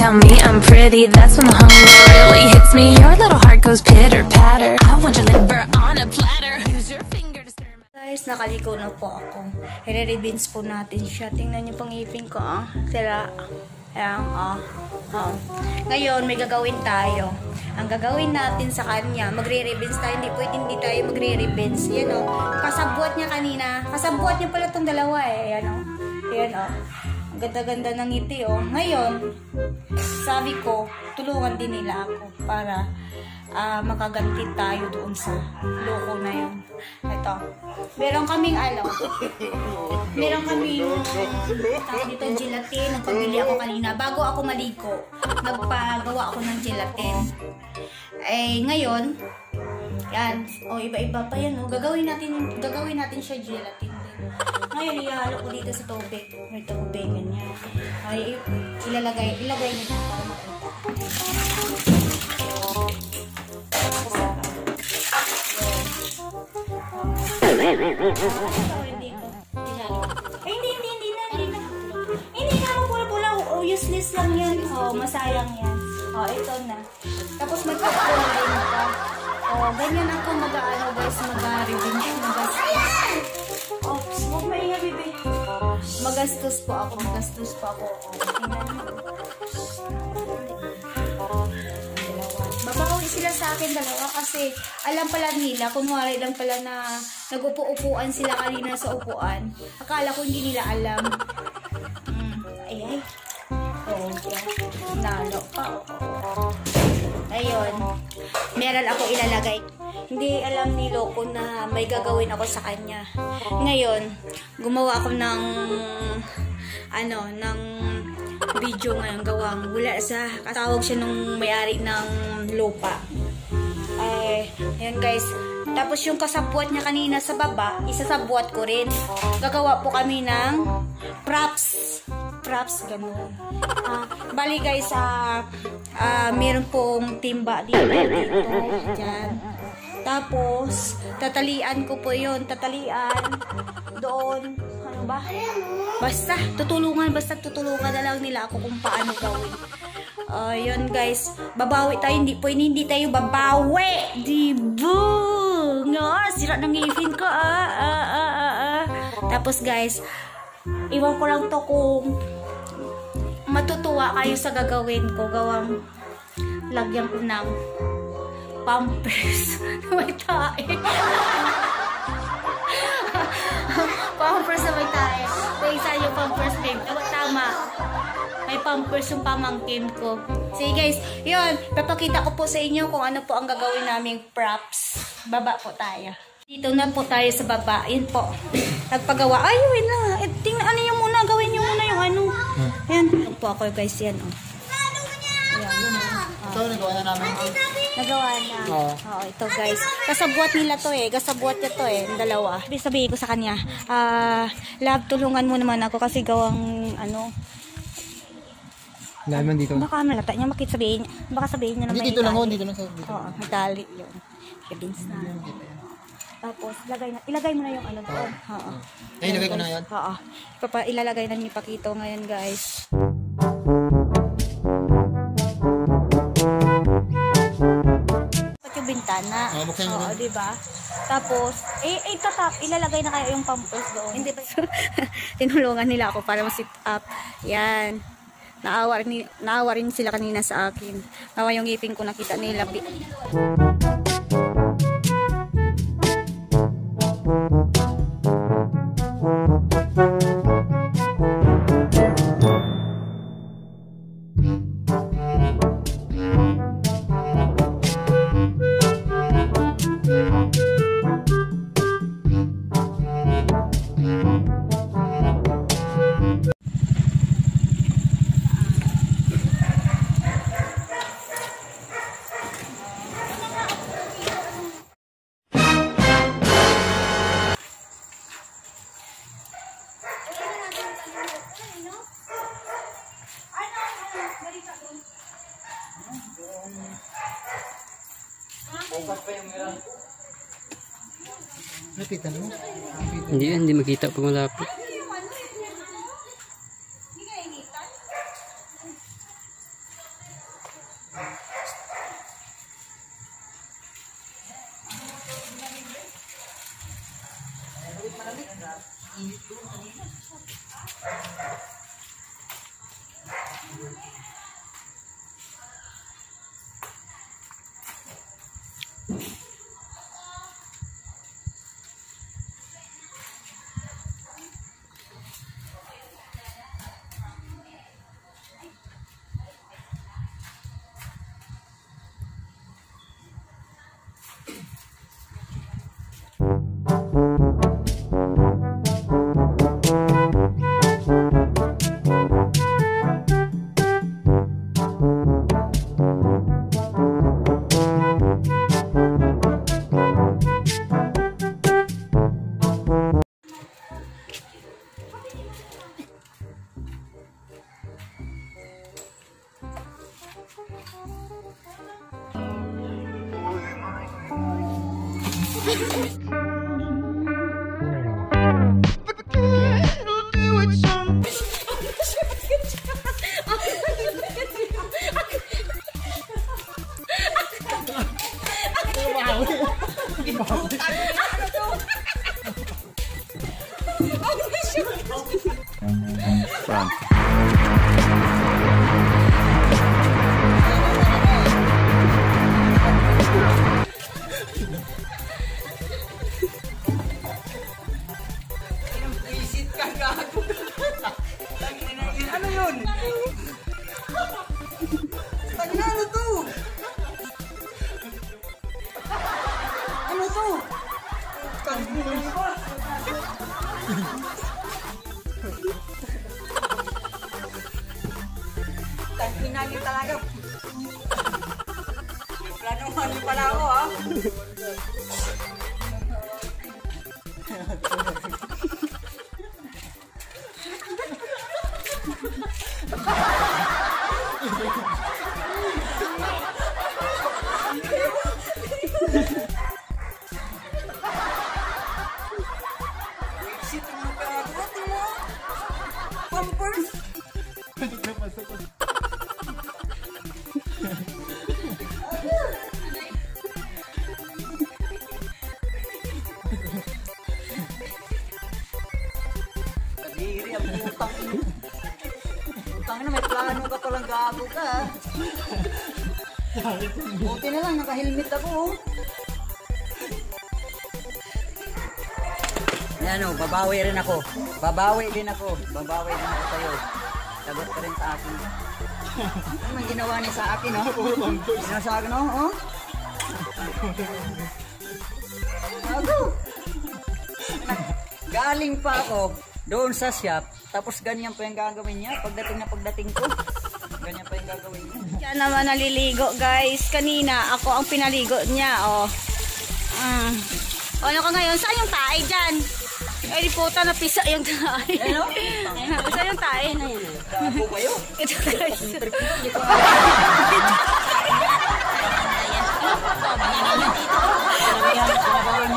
tell me I'm pretty, that's when the hunger really hits me. Your little heart goes pitter patter. I want your liver on a platter. Use your finger to stir my Guys, nakaliko na po ako. I-rebins po natin siya. Tingnan niyo pang ipin ko, ah. Sila. Ayan, ah. Ah. Ngayon, may gagawin tayo. Ang gagawin natin sa kanya, magre-ribbons tayo. Hindi pwede hindi tayo magre-ribbons. Yan, oh. Kasabwat niya kanina. Kasabwat niya pala itong dalawa, eh. Ayan, oh. Ayan, oh. Ganda-ganda ng ngiti, oh. Ngayon, sabi ko, tulungan din nila ako para ah, makaganti tayo doon sa loko na yun. Ito. Meron kaming ano, meron kaming tawag dito gelatin. Nagpabili ako kanina. Bago ako maligo, nagpagawa ako ng gelatin. Eh, ngayon, yan. O, iba-iba pa yan. O. Gagawin natin, gagawin natin siya gelatin. Ngayon, ihalo ko dito sa tubig. May tubig, ganyan. Ay, ilalagay, ilagay nito para makita. Ay, hindi, hindi, hindi na, hindi na. Hindi na ako pula-pula. Oh, useless lang yan. Oh, masayang yan. Oh, ito na. Tapos popcorn din ito. Oh, ganyan ako mag-ano guys, mag-revenge, Magastos po ako, magastos po ako. Oh, tingnan. Babawi sila sa akin dalawa kasi alam pala nila, kunwari lang pala na nag-upo-upuan sila kanina sa upuan. Akala ko hindi nila alam. Mm, ay ay. Oo, yan. Nalo pa. Ayun. Meron ako ilalagay. Hindi alam ni Loco na may gagawin ako sa kanya. Ngayon, gumawa ako ng ano, ng video ngayon gawang wala sa katawag siya nung may-ari ng lupa. Ay, ayan guys. Tapos yung kasabwat niya kanina sa baba, isasabwat ko rin. Gagawa po kami ng props. Props, ganun. Ah, bali guys, ah, ah, meron pong timba dito, dito, dyan. Tapos, tatalian ko po yon tatalian doon. Ano ba? Basta, tutulungan, basta tutulungan na lang nila ako kung paano gawin. Ayun guys, babawi tayo, hindi po, hindi tayo babawi. Diba? Nga, sira ng ngipin ko, ah, ah, ah, ah, ah. Tapos guys, iwan ko lang to kung matutuwa kayo sa gagawin ko, gawang lagyan ko ng pampers na may tae. pampers na may tae. May isa yung pampers babe. Tama. May pampers yung pamangkin ko. Sige guys, yun. Papakita ko po sa inyo kung ano po ang gagawin naming props. Baba po tayo. Dito na po tayo sa baba. Yun po. Nagpagawa. Ay, wait na. Eh, tingnan, ano yung muna. Gawin nyo muna yung ano. Yan. Ito po ako guys. Yan. Oh. Ito, nagawa na namin. Nagawa na. Oo. Oo, ito guys. Kasabuat nila to eh. Kasabuat niya to eh. Yung dalawa. Sabi sabihin ko sa kanya, ah, love, tulungan mo naman ako kasi gawang, ano, Dahil man dito. baka malata niya makit sabihin, baka sabihin niya na Hindi may dito lang ho, dito lang sa dito. Oo, may dali yun. Kibins na. Tapos, ilagay, na, ilagay mo na yung ano doon. Oo. Ay, ilagay ko na yan. Oo. Papa, ilalagay na ni Pakito ngayon guys. Oo, buksan mo Oo, di ba? Tapos, eh, eh, tatap, ilalagay na kayo yung pampers doon. Hindi ba? Tinulungan nila ako para ma-sit up. Yan. Naawa rin, naawa rin sila kanina sa akin. Nawa yung ngipin ko nakita nila. Bi- Lapitan mo. Hindi, hindi makita pag malapit. Malamig, malamig. Init doon kanina. Ano Niyo talaga. Planuhan niyo pala ako ha. Palang gago ka. Buti na lang, naka-helmet ako. oh. Yan o, babawi rin ako. Babawi din ako. Babawi din ako sa'yo. Sagot ka rin sa akin. Ano man ginawa niya sa akin, oh? Ginawa sa akin, oh? oh? Ako. Galing pa ako doon sa shop, tapos ganyan pa yung gagawin niya. Pagdating na pagdating ko, ganyan pa yung gagawin niya. Yan naman naliligo guys. Kanina ako ang pinaligo niya. Oh. Mm. O, ano ka ngayon? Saan yung tae dyan? Ay, di puta na pisa yung tae. Ano? Saan yung tae? Gago kayo. Ito guys. Sinabihan, sinabawan